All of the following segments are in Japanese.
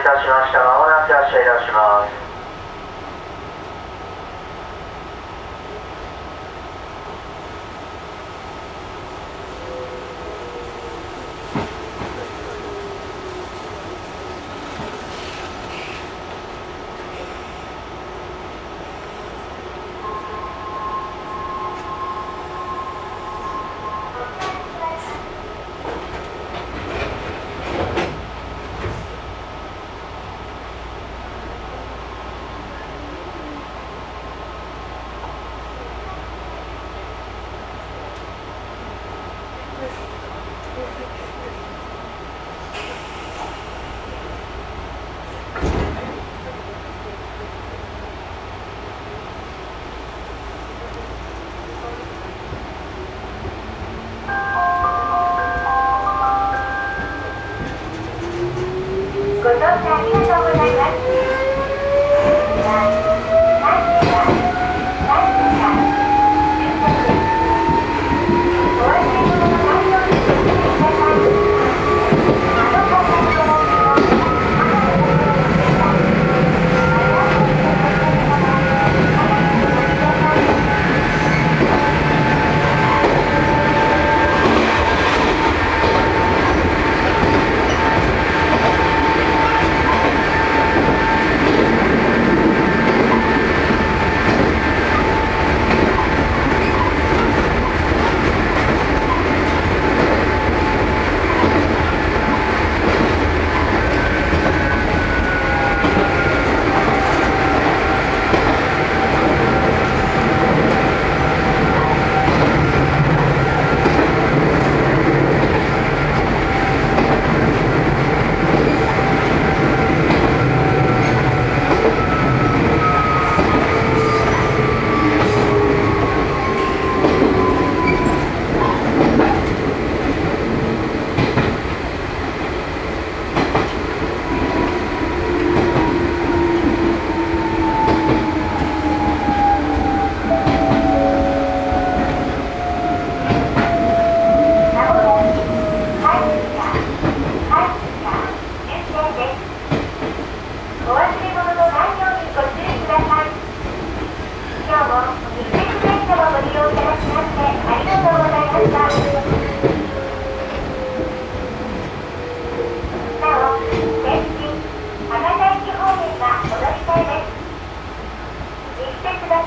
いたしました。まもなく発車いたします。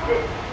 Good.